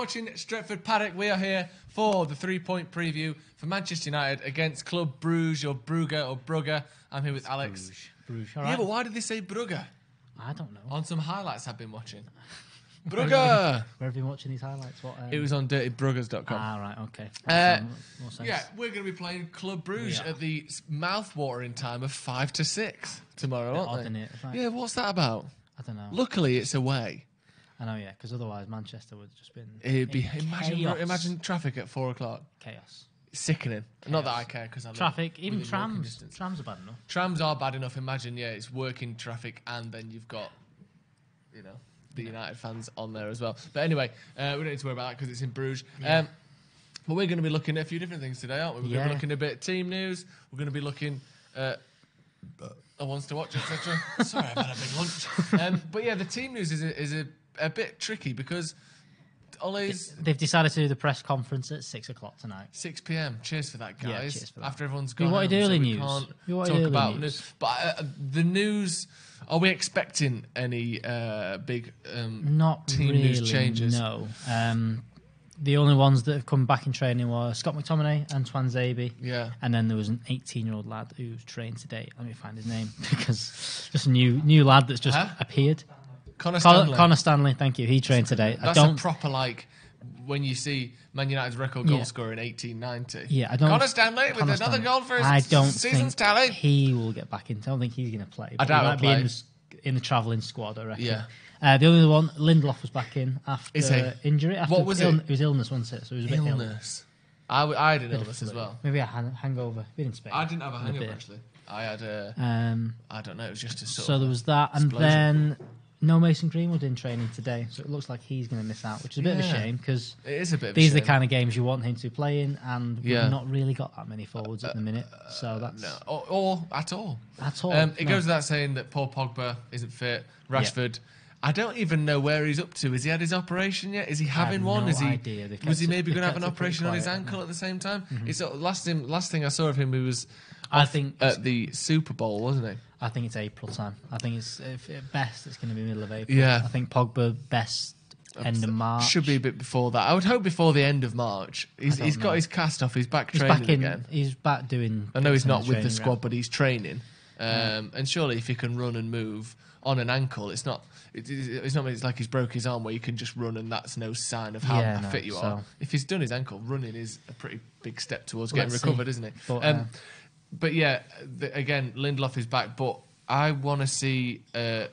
watching Stretford Paddock. We are here for the three-point preview for Manchester United against Club Bruges or Brugge or Brugge. I'm here with Alex. Bruges, all Yeah, but why did they say Brugge? I don't know. On some highlights I've been watching. Brugge! Where have you been watching these highlights? What? Um, it was on dirtybruggers.com. Ah, right, okay. Uh. Yeah, we're going to be playing Club Bruges at the mouth-watering time of five to six tomorrow, aren't odd, they? it? Like- Yeah, what's that about? I don't know. Luckily, it's away. I know, yeah, because otherwise Manchester would have just been It'd be in imagine chaos. imagine traffic at four o'clock. chaos. Sickening. Not that I care because I Traffic, even trams. Trams are bad enough. Trams are bad enough. Imagine, yeah, it's working traffic, and then you've got, you know, the United fans on there as well. But anyway, uh, we don't need to worry about that because it's in Bruges. Um, but we're going to be looking at a few different things today, aren't we? We're going to be looking a bit at team news. We're going to be looking at a ones to watch, etc. Sorry, I've had a big lunch. Um, but yeah, the team news is a, is a, a bit tricky because Ole's They've decided to do the press conference at six o'clock tonight. 6 p.m. Cheers for that, Yeah, guys. cheers for that. After everyone's gone, wanted home, so early we news. can't We wanted talk early about news. news. But uh, the news. Are we expecting any uh, big? Um, Not Team really. news changes. No. Um, the only ones that have come back in training were Scott McTominay, Tuanzebe, yeah, and then there was an 18-year-old lad who's trained today. Let me find his name because just a new new lad that's just Huh? appeared. Connor Stanley. Connor Stanley, thank you. He trained today. That's a don't. proper like when you see Man United's record goal Yeah. scorer in 1890. Yeah, I don't. Connor Stanley with Connor another Stanley. goal for his I don't season's tally. he will get back in. I don't think he's going to play. I doubt he might be in play. the, in the travelling squad. I reckon. Yeah. Uh, the other one, Lindelof was back in after injury. After What was ill- it? It was illness, wasn't it? So he was a bit ill. Illness. I, w- I had an illness as well. Maybe a han- hangover. Been in Spain. I didn't have a hangover beer. actually. I had a. Um, I don't know. It was just a sort so there was that, and then no Mason Greenwood in training today. So it looks like he's going to miss out, which is a bit of a Yeah. shame because It is a bit. Of these are the shame. kind of games you want him to play in, and we've not really got that many forwards at the minute. So that's No, or, or at all. at all. Um, it no. goes without saying that Paul Pogba isn't fit. Rashford, I don't even know where he's up to. Has he had his operation yet? Is he have having one? no Is he? idea. They Was he it- maybe they going to have kept an it pretty operation on his quiet, Mm-hmm. ankle at the same time? It's uh, last thing. Last thing I saw of him, he was I think at the Super Bowl, wasn't it? I think it's April time. I think it's if at best it's going to be middle of April. Yeah. I think Pogba best end of March. Should be a bit before that. I would hope before the end of March. He's, he's got his cast off. He's back He's training back in. again. He's back doing. I know he's not with the squad, but he's training. Um, and surely, if he can run and move on an ankle, it's not. It, it- it's not. It's like he's broke his arm, where you can just run, and that's no sign of how Yeah, no, fit you are. so- If he's done his ankle, running is a pretty big step towards Let's getting see. recovered, isn't it? But, um, uh, but yeah, the, again, Lindelof is back, but I want to see. Uh,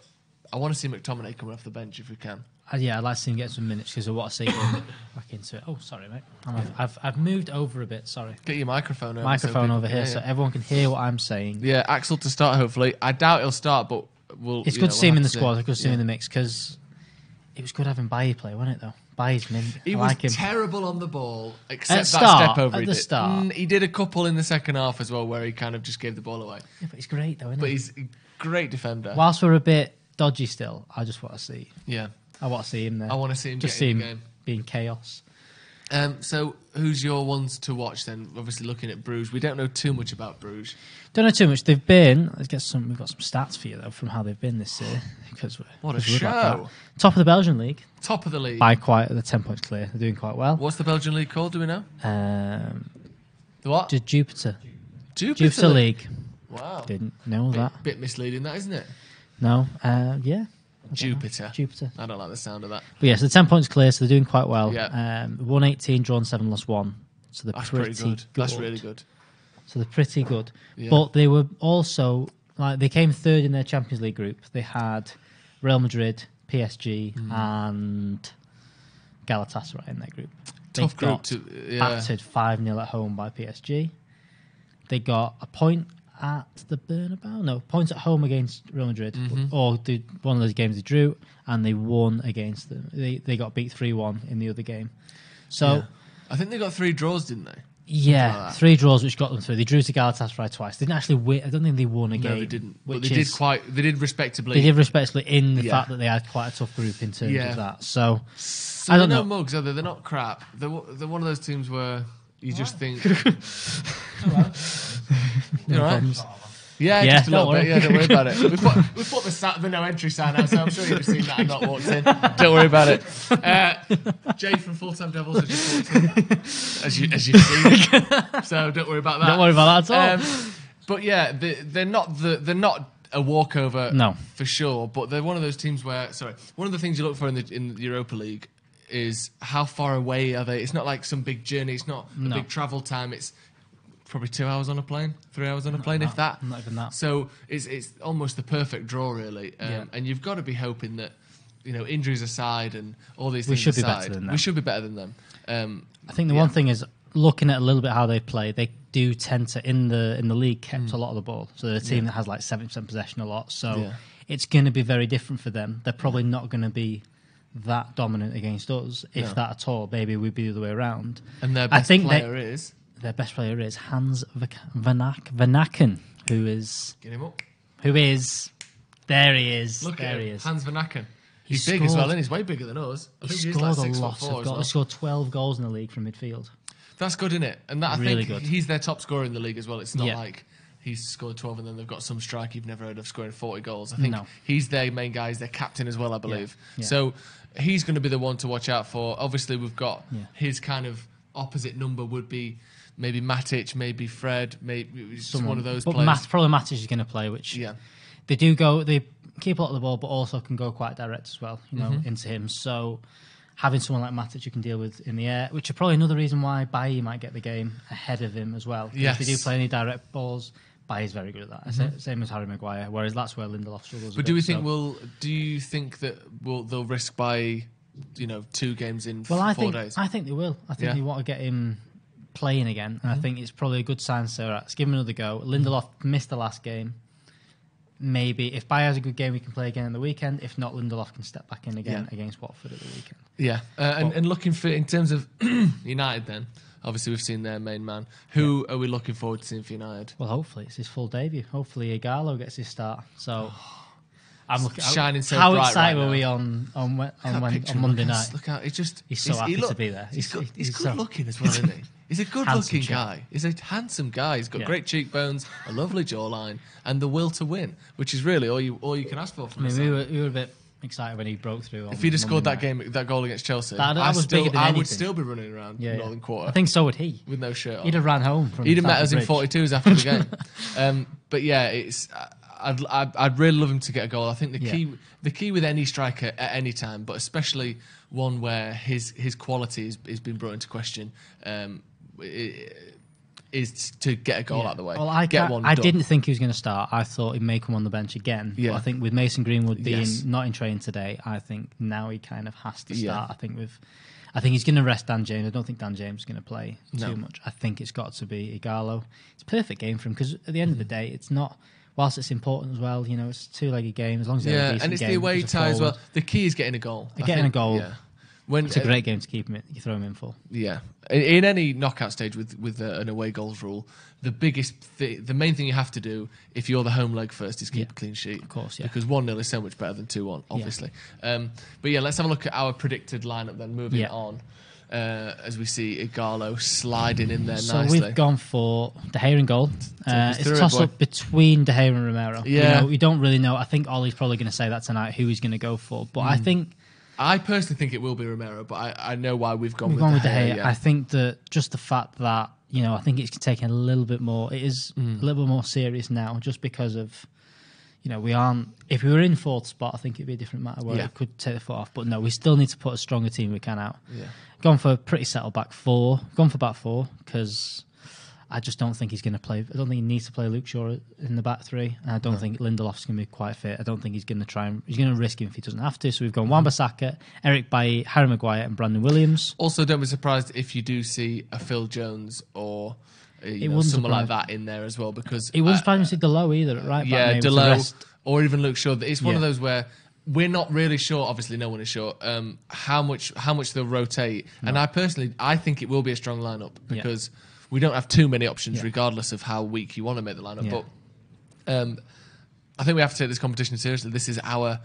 I want to see McTominay coming off the bench if we can. Uh, yeah, I'd like to see him get some minutes because I want to see him back into it. Oh, sorry, mate. I've, I've I've moved over a bit. Sorry, Get your microphone over. microphone people- over here yeah, so yeah. everyone can hear what I'm saying. Yeah, Axel to start. Hopefully, I doubt he'll start, but we'll. It's good know, to see we'll him in the squad. It's good to see him in the mix because it was good having Bailly play, wasn't it? Though Bailly's mint. He I was like him. terrible on the ball, except At that start, step over at he the did. start. Mm, he did a couple in the second half as well, where he kind of just gave the ball away. yeah, but he's great though, isn't But he? he's a great defender. Whilst we're a bit dodgy still, I just want to see. Yeah, I want to see him there. I want to see him just get see in him the game. being chaos. Um, so, who's your ones to watch then? Obviously, looking at Bruges, we don't know too much about Bruges. Don't know too much. They've been. Let's get some. We've got some stats for you though from how they've been this year. Because What a we're like show! Top of the Belgian league Top of the league. by quite. The ten points clear. They're doing quite well. What's the Belgian league called? Do we know? Um, The what? Jupiler. Jupiler, Jupiler League. Wow. Didn't know Bit, that. bit misleading, that isn't it? No. Uh, yeah. I don't know. Jupiler. Jupiler. I don't like the sound of that. But yeah, so the ten points clear. So they're doing quite well. Yeah. Um, one eighteen, drawn seven, lost one. So they're That's pretty, pretty good. That's really good. So they're pretty good. Yeah. But they were also like they came third in their Champions League group. They had Real Madrid, PSG, Hmm. and Galatasaray in their group. They Tough group got to. Yeah. battered five 0 at home by PSG. They got a point at the Bernabeu. No, points at home against Real Madrid, Mm-hmm. or the, one of those games they drew, and they won against them. They they got beat three one in the other game. So. Yeah. I think they got three draws, didn't they? Yeah, like three draws which got them through. They drew to Galatasaray twice. They didn't actually win. I don't think they won a game. No, they didn't. But they did quite. They did respectably. They did respectfully in the Yeah. fact that they had quite a tough group in terms Yeah. of that. So So I they're don't no know. mugs, are they? They're not crap. They're, they're one of those teams where you just think. no You all right? problems. Yeah, Yeah, just a little don't bit. worry. Yeah, don't worry about it. We put, we put the, sa- the no entry sign out, so I'm sure you've seen that and not walked in. Don't worry about it. Uh, Jay from Full Time Devils has just walked in, as, you, as you've seen. So don't worry about that. Don't worry about that at all. Um, but yeah, they, they're not the they're not a walkover. No. for sure. But they're one of those teams where sorry, one of the things you look for in the in the Europa League is how far away are they? It's not like some big journey. It's not No. a big travel time. It's probably two hours on a plane, three hours on a plane, if that. Not even that. So it's it's almost the perfect draw, really. Um, Yeah. And you've got to be hoping that you know injuries aside and all these We things should be aside, better than them. we should be better than them. Um, I think the yeah. one thing is looking at a little bit how they play. They do tend to in the in the league kept a lot of the ball. So they're a team that has like seventy percent possession a lot. So Yeah. it's going to be very different for them. They're probably not going to be that dominant against us, if No. that at all. Maybe we'd be the other way around. and their I best think they- player is Their best player is Hans Vanak Vanaken, who is get him up. who is there. He is. Look there at he is. Hans Vanaken. He He's big as well, and he's way bigger than us. I He think he's scored like a lot four of goals. well. He scored twelve goals in the league from midfield. That's good, isn't it? And that I Really think good. he's their top scorer in the league as well. It's not Yeah. like he's scored 12 and then they've got some strike you've never heard of scoring 40 goals. I think No. he's their main guy, he's their captain as well, I believe. Yeah. So he's going to be the one to watch out for. Obviously, we've got Yeah. his kind of opposite number would be maybe Matic, maybe Fred, maybe Someone- one of those but players. Matt, probably Matic is going to play, which yeah. they do go. They keep a lot of the ball, but also can go quite direct as well. You know, Mm-hmm. into him. So having someone like Matic you can deal with in the air, which is probably another reason why Bailly might get the game ahead of him as well. 'Cause If they do play any direct balls, Bailly's very good at that. Sa- Same as Harry Maguire. Whereas that's where Lindelof struggles. Mm-hmm. But bit, do we think so- we'll? Do you think that will they'll risk by, you know, two games in Well, I four think days? I think they will. I think Yeah. Mm-hmm. they want to get him playing again, and I think it's probably a good sign. So let's give him another go. Lindelof missed the last game. Maybe if Bailly has a good game, we can play again on the weekend. If not, Lindelof can step back in again Yeah. against Watford at the weekend. Yeah, uh, and, and looking for in terms of United, then obviously we've seen their main man. Who are we looking forward to seeing for United? Well, hopefully it's his full debut. Hopefully Ighalo gets his start. So I'm looking. Shining so how excited right were we on on on, Can't Wed- picture on. Monday Look night? Look how he's just He's so happy to be there. He's, He's- good, he's, he's good so- looking as well, isn't he? He's a good looking guy. He's a handsome guy. He's got Yeah. great cheekbones, a lovely jawline, and the will to win, which is really all you all you can ask for I from mean, we were, we were a bit excited when he broke through. On If he'd have scored that game, that goal against Chelsea, That- that I was still, I would still be running around Yeah, yeah. Northern Quarter I think so would he. with no shirt on. He'd have ran home from. He'd have met us in 42s after the game. um, but yeah, it's I'd, I'd I'd really love him to get a goal. I think the Yeah. key the key with any striker at any time, but especially one where his his quality is, is being brought into question, um, i- is to get a goal Yeah. out of the way. Well, I get one. I done. didn't think he was going to start. I thought he may come on the bench again. Yeah. But I think with Mason Greenwood being Yes. not in training today, I think now he kind of has to Yeah. start. I think with, I think he's going to rest Dan James. I don't think Dan James is going to play No. too much. I think it's got to be Ighalo. It's a perfect game for him because at the end of the mm-hmm. day, it's not. Whilst it's important as well, you know, it's a two-legged game. As long as Yeah, and it's game the away tie as well. The key is getting a goal. Getting a goal. Yeah. When It's a great game to keep him. In, You throw him in full. Yeah, in, in any knockout stage with with uh, an away goals rule, the biggest, the main thing you have to do if you're the home leg first is keep Yeah. a clean sheet. Of course, yeah. Because one 0 is so much better than two one, obviously. Um, but yeah, let's have a look at our predicted lineup then. Moving Yeah. on, uh, as we see Ighalo sliding in there So nicely. we've gone for De Gea in goal. Uh, it's a toss boy. up between De Gea and Romero. Yeah. You know, we don't really know. I think Ole's probably going to say that tonight who he's going to go for. But Hmm. I think I personally think it will be Romero, but I, I know why we've gone we've with gone De with De Gea. Gea. yeah. I think that just the fact that you know, I think it's taken a little bit more. It is Hmm. a little bit more serious now, just because of. You know, we aren't. If we were in fourth spot, I think it'd be a different matter where Yeah. it could take the foot off. But no, we still need to put a stronger team we can out. Yeah. Gone for a pretty settled back four. Gone for back four because I just don't think he's going to play. I don't think he needs to play Luke Shaw in the back three. And I don't think Lindelof's going to be quite fit. I don't think he's going to try and he's going to risk him if he doesn't have to. So we've gone Wan-Bissaka, Eric Bailly, Harry Maguire, and Brandon Williams. Also, don't be surprised if you do see a Phil Jones or uh, you It know, someone like that in there as well because It wouldn't uh, surprise me to see Dalot either, at right? back, yeah, Dalot or even Luke Shaw. It's one of those where we're not really sure. Obviously, no one is sure um, how much how much they'll rotate. And I personally, I think it will be a strong lineup Yeah. We don't have too many options, Yeah. regardless of how weak you want to make the lineup. Yeah. But um, I think we have to take this competition seriously. This is our.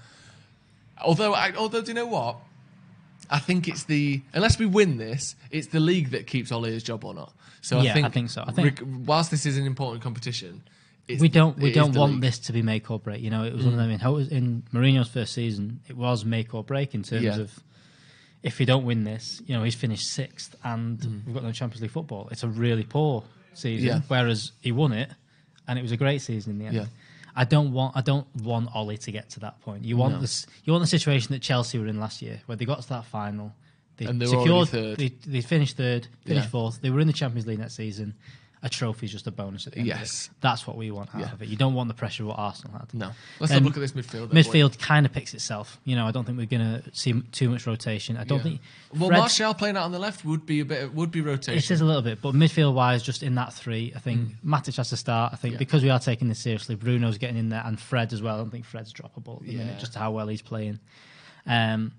Although, I, although, do you know what? I think it's the unless we win this, it's the league that keeps Ole's job or not. So Yeah, I think I think so. I think- reg- whilst this is an important competition, it's- we don't we don't want league. Mm. this to be make or break. You know, it was one of them in, in Mourinho's first season. It was make or break in terms Yeah. of if we don't win this, you know, he's finished sixth and Mm. we've got no Champions League football. It's a really poor season. Yeah. Whereas he won it, and it was a great season in the end. Yeah. I don't want I don't want Ole to get to that point. You want No. this you want the situation that Chelsea were in last year, where they got to that final. They they were secured third. They, they finished third, finished Yeah. fourth. They were in the Champions League that season. A trophy is just a bonus at the end Yes. it. That's what we want out Yeah. of it. You don't want the pressure of what Arsenal had. No. Let's Um, have a look at this midfield. Midfield kind of picks itself. You know, I don't think we're going to see too much rotation. I don't Yeah. think. Well, Fred- Martial playing out on the left would be a bit would be It rotation. is a little bit, but midfield wise, just in that three, I think Matic has to start. I think Mm. Yeah. because we are taking this seriously, Bruno's getting in there and Fred as well. I don't think Fred's droppable at the Yeah. minute, just how well he's playing. Um,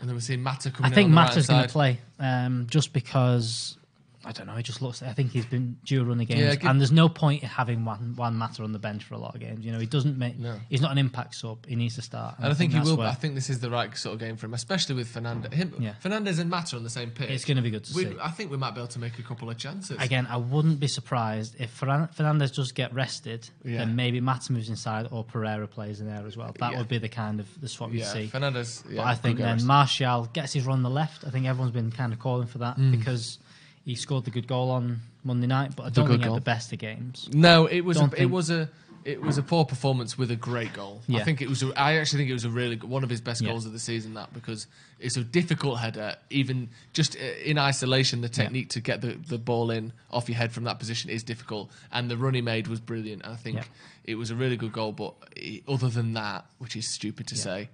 and then we're seeing Mata I think Mata's right going to play um, just because I don't know. He just looks. I think he's been due a run of games, Yeah, and there's no point in having one one Mata on the bench for a lot of games. You know, he doesn't make. No. He's not an impact sub. He needs to start, And I think he will. where I think this is the right sort of game for him, especially with Fernandes. Him, Yeah. Fernandes and Mata on the same pitch. it's going to be good to we, see. I think we might be able to make a couple of chances. Again, I wouldn't be surprised if Fernan- Fernandes does get rested. Yeah. Then maybe Mata moves inside or Pereira plays in there as well. That Yeah. would be the kind of the swap you see. Fernandes. But I think then rested. Martial gets his run on the left. I think everyone's been kind of calling for that Mm. because he scored the good goal on Monday night, but I don't good think he goal. had the best of games. No, it was a, it was a it was a poor performance with a great goal. I think it was. A, I actually think it was a really good, one of his best Yeah. goals of the season. That because it's a difficult header, even just uh, in isolation, the technique to get the, the ball in off your head from that position is difficult. And the run he made was brilliant. I think Yeah. it was a really good goal. But he, other than that, which is stupid to say,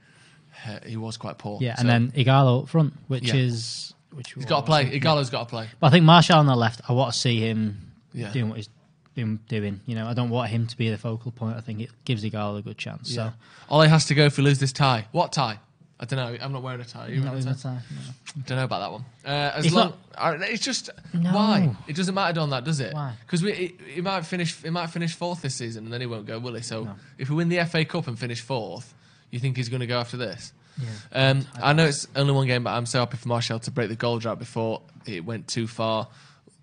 uh, he was quite poor. Yeah, So and then Ighalo up front, which Yeah. is which he's got to play. Ighalo's got to play. But I think Martial on the left, I want to see him Yeah. doing what he's been doing. You know, I don't want him to be the focal point. I think it gives Ighalo a good chance. Yeah. So Ole has to go if we lose this tie. What tie? I don't know. I'm not wearing a tie. You're not wearing a tie? a tie, no. Don't know about that one. Uh, as It's long, not- it's just No. why it doesn't matter on that, does it? Why? Because we he, he might finish he might finish fourth this season, and then he won't go, will he? So No. if we win the FA Cup and finish fourth, you think he's going to go after this? Yeah. Um, I know it's only one game, but I'm so happy for Martial to break the goal drought before it went too far.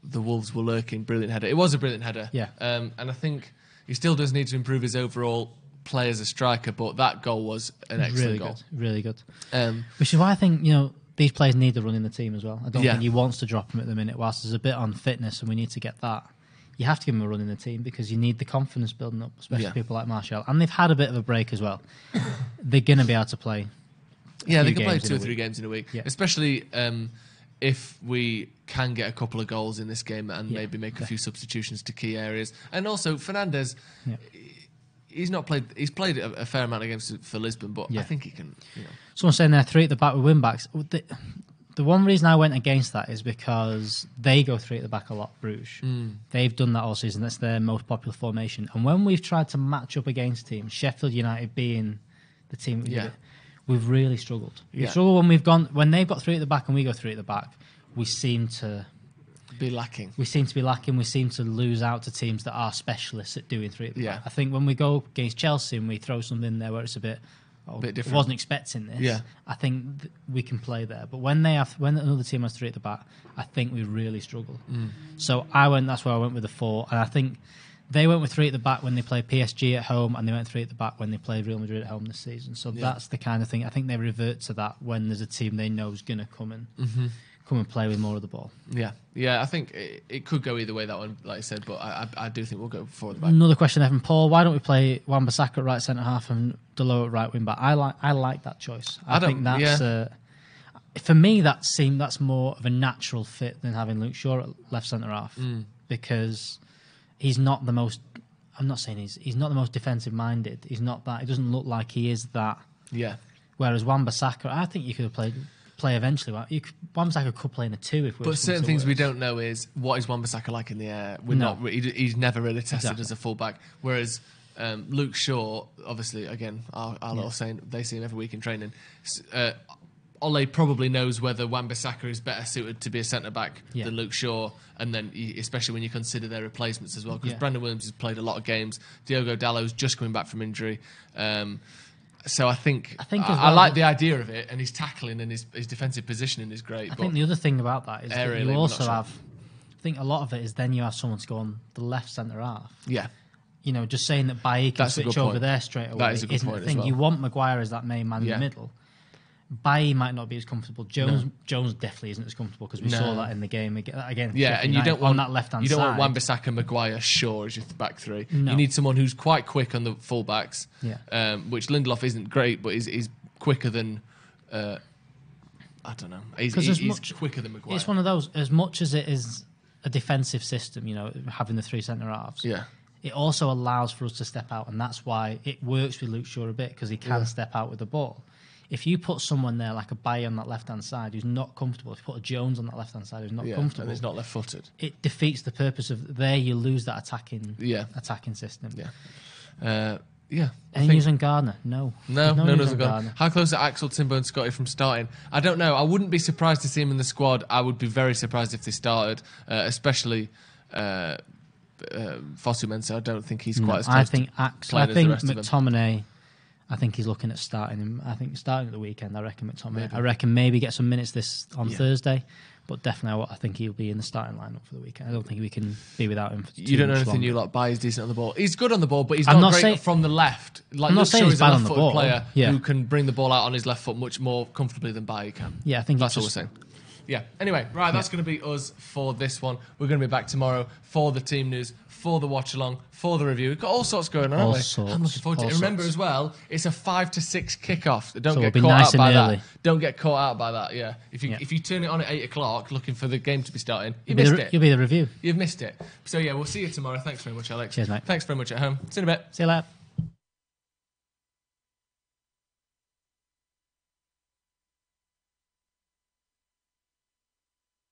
The Wolves were lurking. Brilliant header. It was a brilliant header. Yeah. Um, and I think he still does need to improve his overall play as a striker, but that goal was an excellent really goal. good, really good. Um, Which is why I think you know these players need the run in the team as well. I don't Yeah. think he wants to drop him at the minute. Whilst there's a bit on fitness, and we need to get that. You have to give him a run in the team because you need the confidence building up, especially Yeah. people like Martial. And they've had a bit of a break as well. They're going to be able to play. Yeah, they can play two or three week. games in a week, Yeah. especially um, if we can get a couple of goals in this game and Yeah, maybe make a few substitutions to key areas. And also Fernandes, Yeah. he's not played. He's played a, a fair amount of games for Lisbon, but I think he can. You know, Someone's saying there three at the back with win backs. The, the one reason I went against that is because they go three at the back a lot, Bruges. They've done that all season. That's their most popular formation. And when we've tried to match up against teams, Sheffield United being the team, Yeah. We've really struggled. Yeah. struggled when we've gone when they've got three at the back and we go three at the back. We seem to be lacking. we seem to be lacking. We seem to lose out to teams that are specialists at doing three at the Yeah. back. I think when we go against Chelsea and we throw something in there where it's a bit, oh, Bit I different. wasn't expecting this. Yeah. I think th- we can play there. But when they have, when another team has three at the back, I think we really struggle. Mm. So I went. That's where I went with the four, and I think they went with three at the back when they played PSG at home, and they went three at the back when they played Real Madrid at home this season. So Yeah. that's the kind of thing I think they revert to that when there's a team they know is going to come and Mm-hmm. come and play with more of the ball. Yeah, yeah. I think it, it could go either way. That one, like I said, but I, I, I do think we'll go for the back. Another question, Evan Paul. Why don't we play Wan-Bissaka at right centre half and Dalot at right wing back? I like I like that choice. I, I don't- think that's yeah. uh, for me. That seem that's more of a natural fit than having Luke Shaw at left centre half Mm. because he's not the most. I'm not saying he's he's not the most defensive minded. He's not that. It doesn't look like he is that. Yeah, Whereas Wan-Bissaka, I think you could have played play eventually. You could, Wan-Bissaka could play in a two if. but worse certain things we don't know is what is Wan-Bissaka like in the air. We're No. not. he- He's never really tested Exactly. as a fullback. Whereas um, Luke Shaw, obviously, again, our, our little saying they see him every week in training. Uh, Ole probably knows whether Wan-Bissaka is better suited to be a centre back Yeah. than Luke Shaw, and then especially when you consider their replacements as well, because Yeah. Brandon Williams has played a lot of games. Diogo Dalot's just coming back from injury. Um, so I think I think I, as I like the idea of it, and his tackling and his, his defensive positioning is great. I think the other thing about that is that you also sure. have. I think a lot of it is then you have someone to go on the left centre half. yeah, you know, just saying that Bailly can That's switch over point. there straight away That is a good isn't point the thing. well. You want Maguire as that main man Yeah. in the middle. Bailly might not be as comfortable. Jones Jones definitely isn't as comfortable because we No. saw that in the game again. again Yeah, and you don't want that left hand You don't side. want Wan-Bissaka, Maguire, Shaw as your back three. No. You need someone who's quite quick on the fullbacks. Yeah. Um, which Lindelof isn't great, but is is quicker than. Uh, I don't know. He's, he's much- quicker than Maguire. It's one of those. As much as it is a defensive system, you know, having the three centre halves. yeah. It also allows for us to step out, and that's why it works with Luke Shaw a bit because he can step out with the ball. If you put someone there like a Bailly on that left hand side who's not comfortable, if you put a Jones on that left hand side who's not Yeah. comfortable, And he's not left-footed. it defeats the purpose of there. You lose that attacking, Yeah. attacking system. Yeah. Uh, yeah. Any news on Gardner? No, No, There's no, news news on on Gardner. Gardner. How close are Axel, Timber, and Scotty from starting? I don't know. I wouldn't be surprised to see him in the squad. I would be very surprised if they started, uh, especially uh, uh, Fosu Mensah. I don't think he's quite No, as I think Axel. I think. McTominay. I think he's looking at starting him. I think starting at the weekend. I reckon McTominay. Maybe. I reckon maybe get some minutes this on Yeah. Thursday, but definitely I- I think he'll be in the starting lineup for the weekend. I don't think we can be without him. For You don't know anything longer. new like is decent on the ball. He's good on the ball, but he's not, not great saying- from the left. Like I'm not saying Shaw he's a bad on the ball. player Yeah. who can bring the ball out on his left foot much more comfortably than Bay can. Yeah, I think That's it's what we're saying. Yeah. Anyway, right, that's going to be us for this one. We're going to be back tomorrow for the team news, for the watch along, for the review. We've got all sorts going on, All haven't we? sorts, I'm looking forward to all it. Remember sorts. as well, it's a five to six kickoff. Don't So get it'll be caught nice out and by early. that. Don't get caught out by that. Yeah. If you Yeah. if you turn it on at eight o'clock, looking for the game to be starting, you You'll be, missed the, it. you'll be the review. You've missed it. So yeah, we'll see you tomorrow. Thanks very much, Alex. Cheers, mate. Thanks very much at home. See you in a bit. See you later.